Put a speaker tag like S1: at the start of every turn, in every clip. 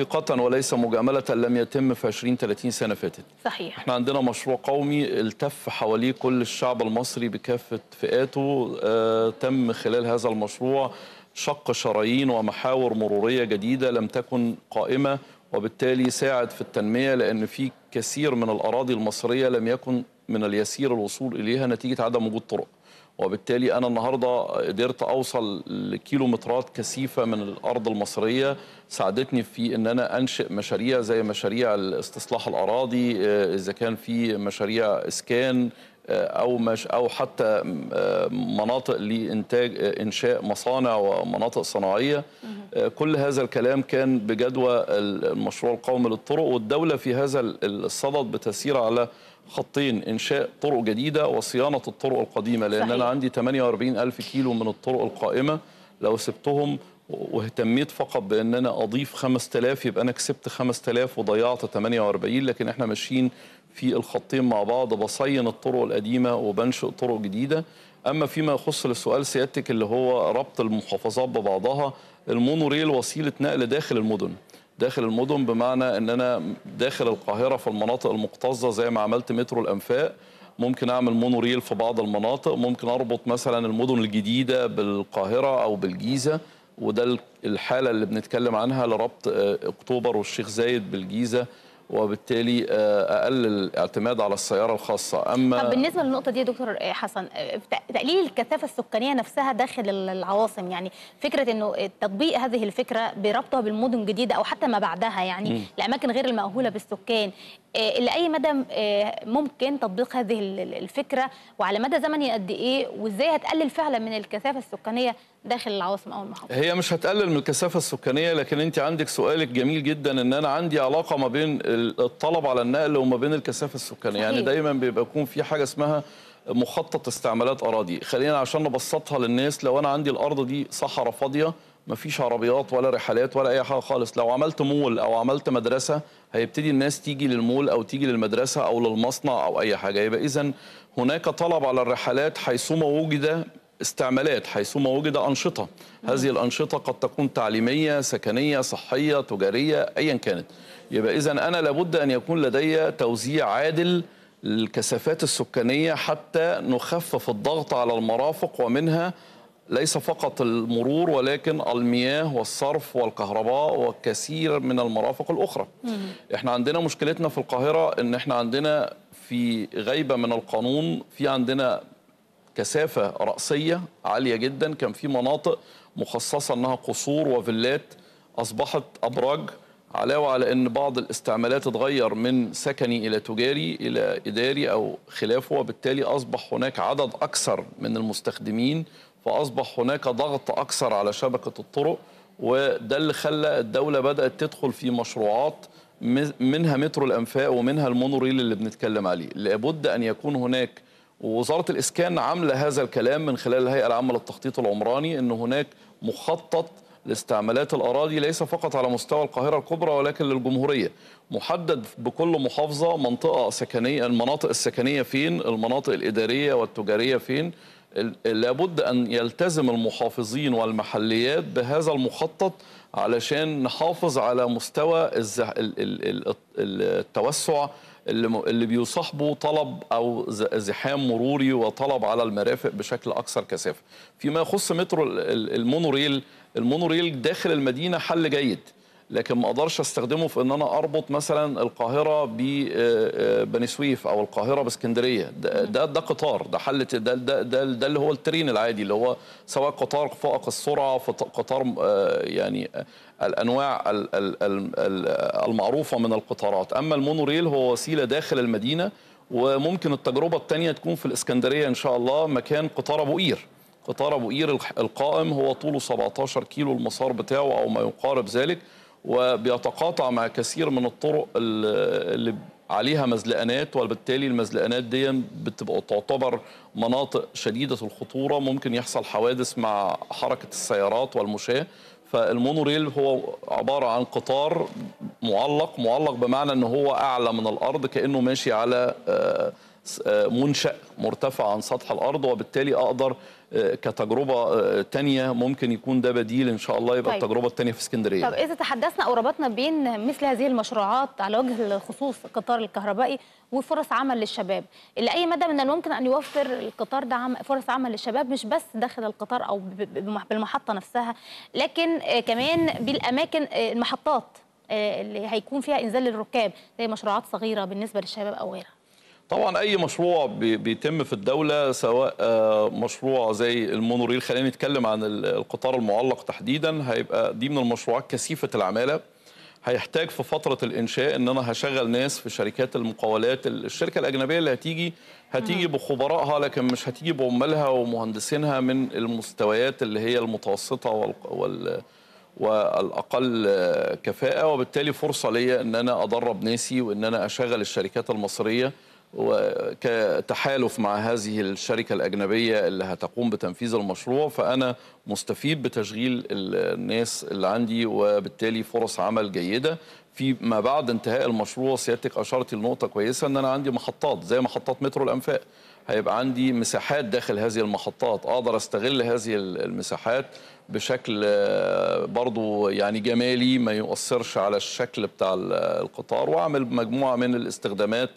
S1: حقيقة وليس مجاملة لم يتم في 20 30 سنة فاتت.
S2: صحيح.
S1: إحنا عندنا مشروع قومي التف حواليه كل الشعب المصري بكافة فئاته آه تم خلال هذا المشروع شق شرايين ومحاور مرورية جديدة لم تكن قائمة وبالتالي ساعد في التنمية لأن في كثير من الأراضي المصرية لم يكن من اليسير الوصول إليها نتيجة عدم وجود طرق. وبالتالي أنا النهاردة قدرت أوصل لكيلومترات كثيفة من الأرض المصرية ساعدتني في أن أنا أنشئ مشاريع زي مشاريع استصلاح الأراضي آه، إذا كان في مشاريع إسكان آه، أو مش أو حتى آه، مناطق لإنتاج آه، إنشاء مصانع ومناطق صناعية. آه، كل هذا الكلام كان بجدوى المشروع القومي للطرق والدولة في هذا الصدد بتسير على خطين إنشاء طرق جديدة وصيانة الطرق القديمة لأن
S2: صحيح.
S1: أنا عندي 48 ألف كيلو من الطرق القائمة. لو سبتهم واهتميت فقط بأن أنا أضيف 5000 يبقى أنا كسبت 5000 وضيعت 48 لكن إحنا ماشيين في الخطين مع بعض بصين الطرق القديمة وبنشئ طرق جديدة. أما فيما يخص لسؤال سيادتك اللي هو ربط المحافظات ببعضها المونوريل وسيلة نقل داخل المدن. داخل المدن بمعنى إن أنا داخل القاهرة في المناطق المكتظه زي ما عملت مترو الأنفاق. ممكن أعمل مونوريل في بعض المناطق. ممكن أربط مثلا المدن الجديدة بالقاهرة أو بالجيزة. وده الحالة اللي بنتكلم عنها لربط آه، أكتوبر والشيخ زايد بالجيزة. وبالتالي آه، اقلل الاعتماد على السيارة الخاصة أما
S2: طب بالنسبة للنقطة دي يا دكتور حسن تقليل الكثافة السكانية نفسها داخل العواصم يعني فكرة إنه تطبيق هذه الفكرة بربطها بالمدن الجديده أو حتى ما بعدها يعني
S1: مم.
S2: الأماكن غير المأهولة بالسكان آه، لأي مدى آه، ممكن تطبيق هذه ال- الفكرة وعلى مدى زمني قد إيه وإزاي هتقلل فعلا من الكثافة السكانية داخل العواصم أو المحافظات
S1: هي مش هتقلل من الكثافة السكانية لكن أنت عندك سؤالك جميل جدا إن أنا عندي علاقة ما بين الطلب على النقل وما بين الكثافة السكانية. يعني
S2: صحيح.
S1: دايما بيبقى يكون في حاجة اسمها مخطط استعمالات أراضي. خلينا عشان نبسطها للناس لو أنا عندي الأرض دي صحراء فاضية مفيش عربيات ولا رحلات ولا أي حاجة خالص. لو عملت مول أو عملت مدرسة هيبتدي الناس تيجي للمول أو تيجي للمدرسة أو للمصنع أو أي حاجة. يبقى إذا هناك طلب على الرحلات حيثما وجد استعمالات حيثما وجد أنشطة. هذه الأنشطة قد تكون تعليمية سكنية صحية تجارية أيا كانت. يبقى إذا أنا لابد أن يكون لدي توزيع عادل للكثافات السكانية حتى نخفف الضغط على المرافق ومنها ليس فقط المرور ولكن المياه والصرف والكهرباء وكثير من المرافق الأخرى. إحنا عندنا مشكلتنا في القاهرة إن إحنا عندنا في غيبة من القانون في عندنا كثافة رأسية عالية جدا. كان في مناطق مخصصة أنها قصور وفيلات أصبحت أبراج علاوة على أن بعض الاستعمالات اتغير من سكني إلى تجاري إلى إداري أو خلافه وبالتالي أصبح هناك عدد أكثر من المستخدمين فأصبح هناك ضغط أكثر على شبكة الطرق وده اللي خلى الدولة بدأت تدخل في مشروعات منها مترو الأنفاق ومنها المونوريل اللي بنتكلم عليه. لابد أن يكون هناك ووزارة الإسكان عاملة هذا الكلام من خلال الهيئة العامة للتخطيط العمراني أن هناك مخطط لاستعمالات الأراضي ليس فقط على مستوى القاهرة الكبرى ولكن للجمهورية. محدد بكل محافظة منطقة سكنية المناطق السكنية فين المناطق الإدارية والتجارية فين. لابد أن يلتزم المحافظين والمحليات بهذا المخطط علشان نحافظ على مستوى التوسع اللي بيصاحبه طلب أو زحام مروري وطلب على المرافق بشكل أكثر كثافة. فيما يخص مترو ال- ال- المونوريل، المونوريل داخل المدينة حل جيد لكن ما أقدرش استخدمه في ان أنا اربط مثلا القاهرة ببني سويف أو القاهرة باسكندرية. ده ده, ده قطار ده حل ده, ده ده ده اللي هو ال train العادي اللي هو سواء قطار فائق السرعة قطار آه، يعني آه، الانواع ال- ال- ال- ال- المعروفة من القطارات. اما المونوريل هو وسيلة داخل المدينة وممكن التجربة الثانية تكون في الاسكندرية إن شاء الله مكان قطار أبو قير. قطار أبو قير القائم هو طوله 17 كيلو المسار بتاعه أو ما يقارب ذلك. وبيتقاطع مع كثير من الطرق ال- اللي عليها مزلقانات وبالتالي المزلقانات دي بتبقى تعتبر مناطق شديدة الخطورة. ممكن يحصل حوادث مع حركة السيارات والمشاة. فالمونوريل هو عبارة عن قطار معلق معلق بمعنى إن هو أعلى من الأرض كأنه ماشي على آه، منشأ مرتفع عن سطح الأرض وبالتالي أقدر آه، كتجربة آه، تانية ممكن يكون ده بديل إن شاء الله يبقى
S2: طيب.
S1: التجربة التانية في اسكندرية.
S2: طب إذا تحدثنا أو ربطنا بين مثل هذه المشروعات على وجه الخصوص القطار الكهربائي وفرص عمل للشباب إلى أي مدى من الممكن أن يوفر القطار ده فرص عمل للشباب؟ مش بس داخل القطار أو بالمحطة نفسها لكن آه، كمان بالأماكن آه، المحطات آه، اللي هيكون فيها إنزال للركاب زي مشروعات صغيرة بالنسبة للشباب أو غيرها.
S1: طبعا أي مشروع بي- بيتم في الدولة سواء آه، مشروع زي المونوريل خلينا نتكلم عن ال- القطار المعلق تحديدا هيبقى دي من المشروعات كثيفة العمالة. هيحتاج في فترة الإنشاء إن أنا هشغل ناس في شركات المقاولات ال- الشركة الأجنبية اللي هتيجي هتيجي بخبرائها لكن مش هتيجي بعمالها ومهندسينها من المستويات اللي هي المتوسطة وال, وال والأقل كفاءة. وبالتالي فرصة ليا إن أنا أدرب ناسي وإن أنا أشغل الشركات المصرية وكتحالف مع هذه الشركة الأجنبية اللي هتقوم بتنفيذ المشروع فأنا مستفيد بتشغيل ال- الناس اللي عندي وبالتالي فرص عمل جيدة. في ما بعد انتهاء المشروع سيادتك أشرت لنقطة كويسة إن أنا عندي محطات زي محطات مترو الأنفاق. هيبقى عندي مساحات داخل هذه المحطات أقدر أستغل هذه المساحات بشكل برضو يعني جمالي ما يؤثرش على الشكل بتاع ال- القطار وأعمل مجموعة من الاستخدامات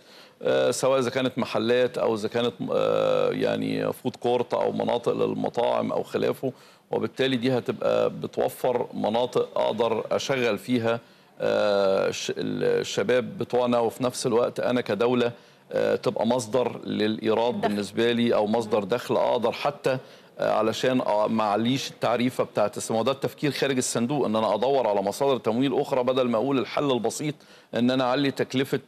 S1: سواء إذا كانت محلات أو إذا كانت آه، يعني food court أو مناطق للمطاعم أو خلافه وبالتالي دي هتبقى بتوفر مناطق أقدر أشغل فيها آه، الش- الشباب بتوعنا وفي نفس الوقت أنا كدولة آه، تبقى مصدر
S2: للإيراد.
S1: بالنسبة لي أو مصدر دخل أقدر حتى آه، علشان آه، ما أعليش التعريفة بتاعت السماء وده التفكير خارج الصندوق إن أنا أدور على مصادر تمويل أخرى بدل ما أقول الحل البسيط إن أنا أعلي تكلفة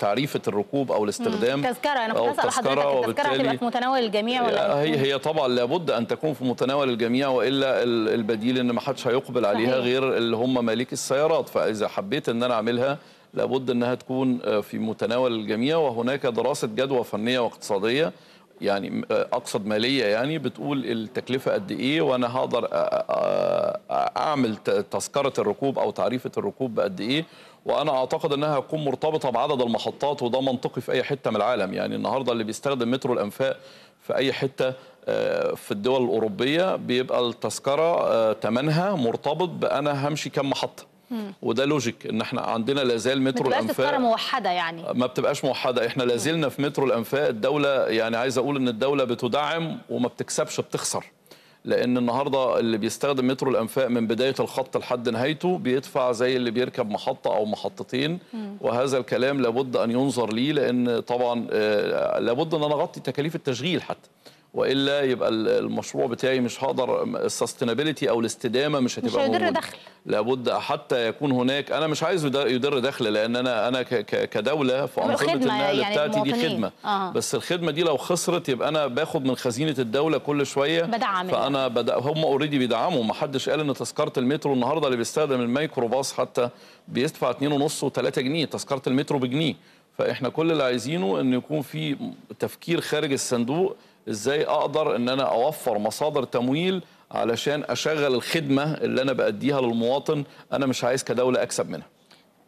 S1: تعريفة الركوب أو الاستخدام
S2: تذكرة أنا
S1: أو
S2: كنت
S1: تذكرة
S2: حضرتك التذكرة هتبقى في متناول الجميع ولا
S1: هي هي طبعا لابد أن تكون في متناول الجميع وإلا ال- البديل إن ما حدش هيقبل عليها. غير اللي هم مالك السيارات. فإذا حبيت إن أنا أعملها لابد إنها تكون آه، في متناول الجميع وهناك دراسة جدوى فنية واقتصادية يعني آه، أقصد مالية يعني بتقول التكلفة قد إيه وأنا هقدر أعمل تذكرة الركوب أو تعريفة الركوب بقد إيه. وأنا أعتقد إنها هتكون مرتبطة بعدد المحطات وده منطقي في أي حتة من العالم. يعني النهارده اللي بيستخدم مترو الأنفاق في أي حتة آه، في الدول الأوروبية بيبقى التذكرة آه، ثمنها مرتبط بأنا همشي كم محطة. وده لوجيك إن إحنا عندنا لازال مترو
S2: الأنفاق. موحدة يعني.
S1: ما بتبقاش موحدة إحنا لازلنا في مترو الأنفاق. الدولة يعني عايز أقول إن الدولة بتدعم وما بتكسبش بتخسر. لأن النهارده اللي بيستخدم مترو الأنفاق من بداية الخط لحد نهايته بيدفع زي اللي بيركب محطة أو محطتين. وهذا الكلام لابد أن ينظر ليه لأن طبعا آه، لابد إن أنا أغطي تكاليف التشغيل حتى. وإلا يبقى ال- المشروع بتاعي مش هقدر ال sustainability أو الاستدامة مش
S2: مش
S1: هتبقى
S2: هي
S1: موجودة.
S2: دخل.
S1: لابد حتى يكون هناك أنا مش عايز يدر- دخل لأن أنا أنا كدولة في
S2: أنظمة
S1: النقل
S2: يعني
S1: بتاعتي دي. خدمة
S2: آه.
S1: بس الخدمة دي لو خسرت يبقى أنا باخد من خزينة الدولة كل شوية
S2: بدعم
S1: فأنا بد... هم already بيدعموا ما حدش قال إن تذكرة المترو النهارده اللي بيستخدم الميكروباص حتى بيدفع 2.5 و3 جنيه تذكرة المترو بجنيه فإحنا كل اللي عايزينه إن يكون في تفكير خارج الصندوق إزاي أقدر ان أنا اوفر مصادر تمويل علشان اشغل الخدمة اللي أنا بأديها للمواطن أنا مش عايز كدولة اكسب منها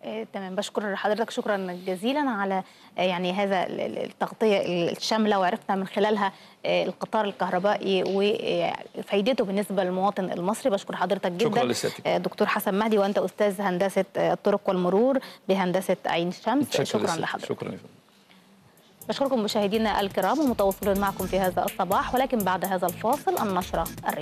S2: آه، تمام بشكر حضرتك شكرا جزيلا على آه، يعني هذا ال- ال- التغطية الشاملة وعرفنا من خلالها آه، القطار الكهربائي وفايدته بالنسبة للمواطن المصري بشكر حضرتك جدا
S1: شكرا لسيادتك.
S2: دكتور حسن مهدي وأنت أستاذ هندسة آه، الطرق والمرور بهندسة عين الشمس
S1: متشكر
S2: شكرا
S1: لسيادتك.
S2: لحضرتك
S1: شكرا.
S2: بشكركم مشاهدينا الكرام ومتواصلون معكم في هذا الصباح ولكن بعد هذا الفاصل النشرة الرياضية.